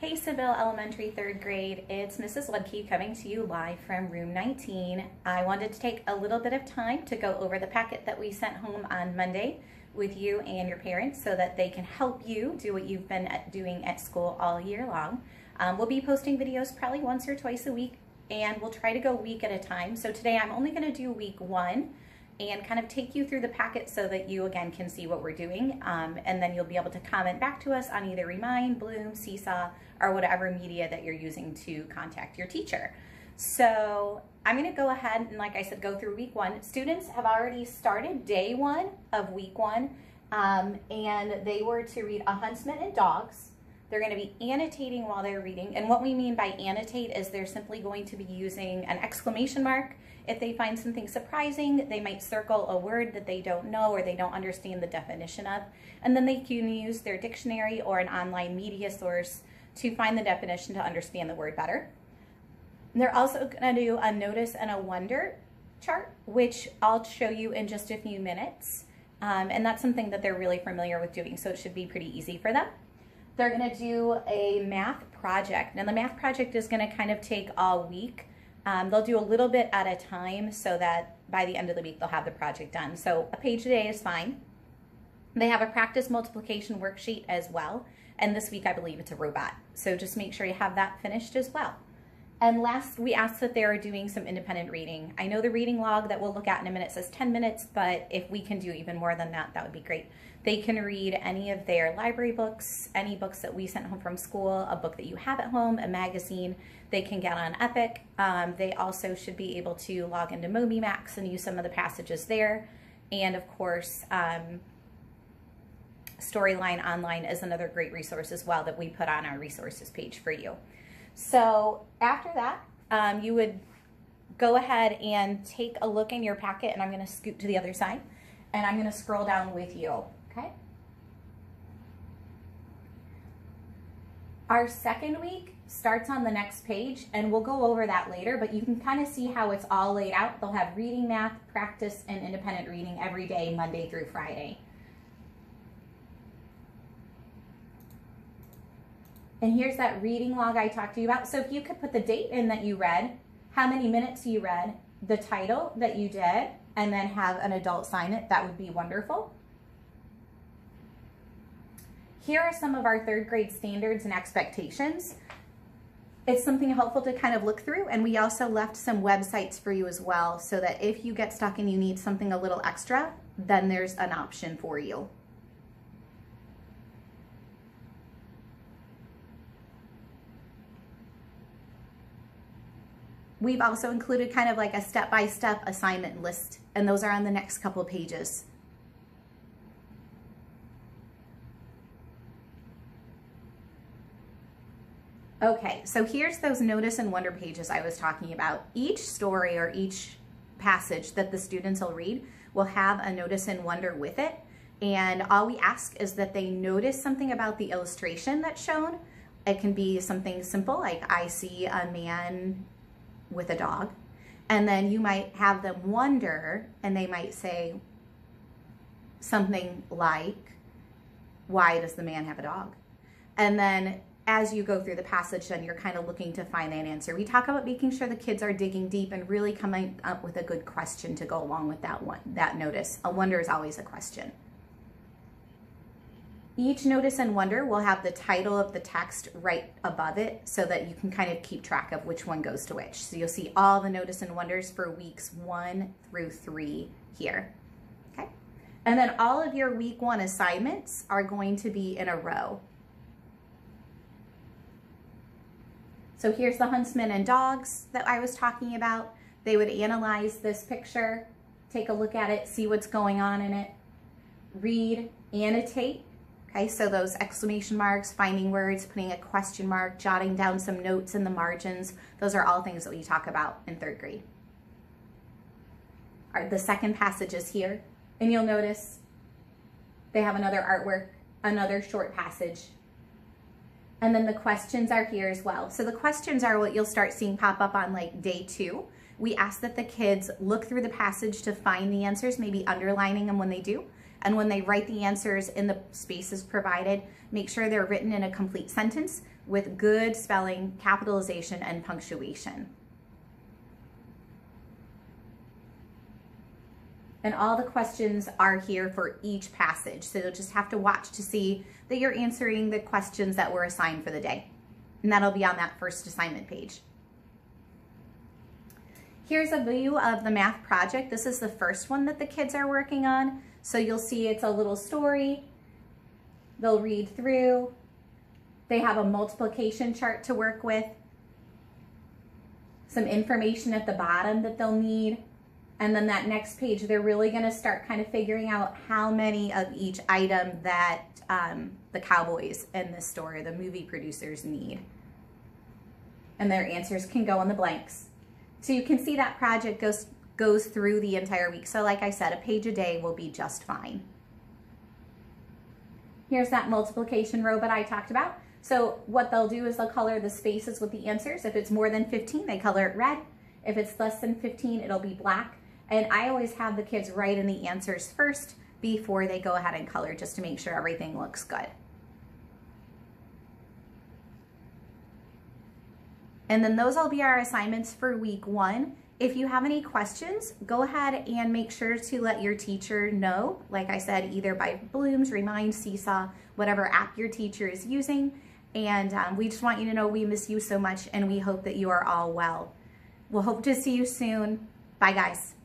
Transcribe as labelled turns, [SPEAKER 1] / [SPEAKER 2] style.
[SPEAKER 1] Hey Saville Elementary third grade, it's Mrs. Luedtke coming to you live from room 19. I wanted to take a little bit of time to go over the packet that we sent home on Monday with you and your parents so that they can help you do what you've been doing at school all year long. Um, we'll be posting videos probably once or twice a week and we'll try to go week at a time. So today I'm only gonna do week one and kind of take you through the packet so that you again can see what we're doing. Um, and then you'll be able to comment back to us on either Remind, Bloom, Seesaw, or whatever media that you're using to contact your teacher. So I'm gonna go ahead and like I said, go through week one. Students have already started day one of week one um, and they were to read A Huntsman and Dogs. They're going to be annotating while they're reading. And what we mean by annotate is they're simply going to be using an exclamation mark. If they find something surprising, they might circle a word that they don't know or they don't understand the definition of. And then they can use their dictionary or an online media source to find the definition to understand the word better. And they're also going to do a notice and a wonder chart, which I'll show you in just a few minutes. Um, and that's something that they're really familiar with doing, so it should be pretty easy for them. They're gonna do a math project. Now the math project is gonna kind of take all week. Um, they'll do a little bit at a time so that by the end of the week they'll have the project done. So a page a day is fine. They have a practice multiplication worksheet as well. And this week I believe it's a robot. So just make sure you have that finished as well. And last, we asked that they are doing some independent reading. I know the reading log that we'll look at in a minute says 10 minutes, but if we can do even more than that, that would be great. They can read any of their library books, any books that we sent home from school, a book that you have at home, a magazine. They can get on Epic. Um, they also should be able to log into MobyMax and use some of the passages there. And of course, um, Storyline Online is another great resource as well that we put on our resources page for you. So after that, um, you would go ahead and take a look in your packet and I'm gonna scoot to the other side and I'm gonna scroll down with you, okay? Our second week starts on the next page and we'll go over that later, but you can kind of see how it's all laid out. They'll have reading, math, practice, and independent reading every day, Monday through Friday. And here's that reading log I talked to you about. So if you could put the date in that you read, how many minutes you read, the title that you did, and then have an adult sign it, that would be wonderful. Here are some of our third grade standards and expectations. It's something helpful to kind of look through and we also left some websites for you as well so that if you get stuck and you need something a little extra, then there's an option for you. We've also included kind of like a step-by-step -step assignment list, and those are on the next couple pages. Okay, so here's those notice and wonder pages I was talking about. Each story or each passage that the students will read will have a notice and wonder with it. And all we ask is that they notice something about the illustration that's shown. It can be something simple like I see a man with a dog. And then you might have them wonder, and they might say something like, Why does the man have a dog? And then as you go through the passage, then you're kind of looking to find that answer. We talk about making sure the kids are digging deep and really coming up with a good question to go along with that one, that notice. A wonder is always a question. Each notice and wonder will have the title of the text right above it so that you can kind of keep track of which one goes to which. So you'll see all the notice and wonders for weeks one through three here. Okay. And then all of your week one assignments are going to be in a row. So here's the huntsman and dogs that I was talking about. They would analyze this picture, take a look at it, see what's going on in it, read, annotate, Okay, so those exclamation marks, finding words, putting a question mark, jotting down some notes in the margins, those are all things that we talk about in third grade. the second passage is here, and you'll notice they have another artwork, another short passage, and then the questions are here as well. So the questions are what you'll start seeing pop up on like day two. We ask that the kids look through the passage to find the answers, maybe underlining them when they do, And when they write the answers in the spaces provided, make sure they're written in a complete sentence with good spelling, capitalization, and punctuation. And all the questions are here for each passage. So you'll just have to watch to see that you're answering the questions that were assigned for the day. And that'll be on that first assignment page. Here's a view of the math project. This is the first one that the kids are working on. So you'll see it's a little story. They'll read through. They have a multiplication chart to work with. Some information at the bottom that they'll need. And then that next page, they're really gonna start kind of figuring out how many of each item that um, the cowboys in this story, the movie producers need. And their answers can go in the blanks. So you can see that project goes, goes through the entire week. So like I said, a page a day will be just fine. Here's that multiplication row that I talked about. So what they'll do is they'll color the spaces with the answers. If it's more than 15, they color it red. If it's less than 15, it'll be black. And I always have the kids write in the answers first before they go ahead and color just to make sure everything looks good. And then those will be our assignments for week one. If you have any questions, go ahead and make sure to let your teacher know, like I said, either by Bloomz, Remind, Seesaw, whatever app your teacher is using. And um, we just want you to know we miss you so much and we hope that you are all well. We'll hope to see you soon. Bye guys.